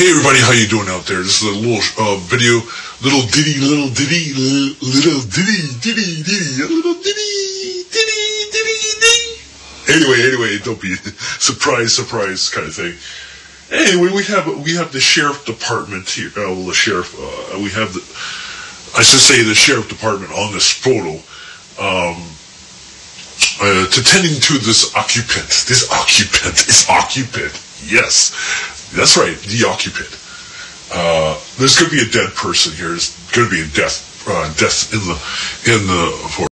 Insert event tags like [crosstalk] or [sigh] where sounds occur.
Hey everybody, how you doing out there? This is a little uh, video, little ditty, little ditty, little, ditty, ditty, ditty, little ditty, ditty, ditty, ditty. Anyway, anyway, don't be [laughs] surprise, surprise kind of thing. Anyway, we have we have the sheriff department here. Uh, well, the sheriff, uh, we have the, I should say the sheriff department on this photo. Um, uh, to tending to this occupant. This occupant, this occupant. Yes, that's right, the occupant. Uh, there's going to be a dead person here. There's going to be a death, uh, death in the in the